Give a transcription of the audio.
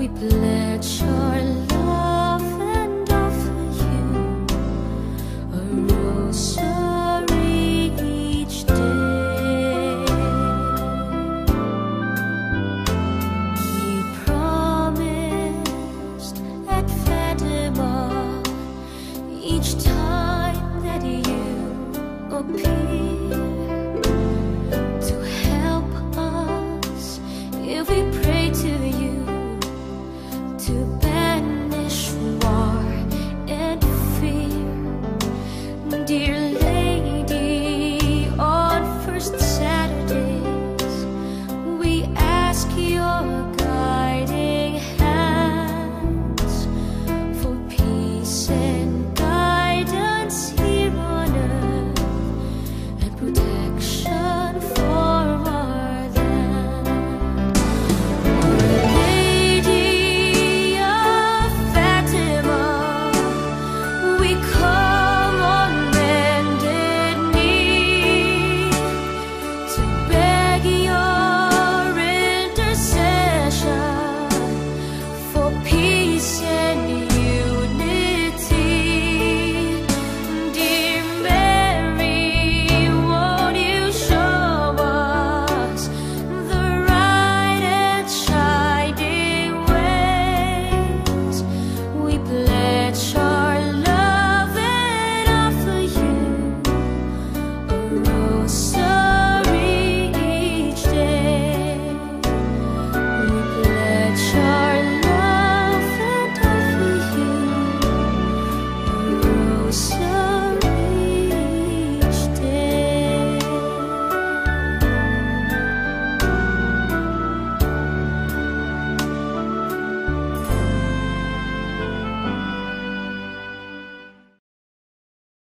we pledge our love and offer you a rosary each day. You promised at Fatima each time that you appear. dear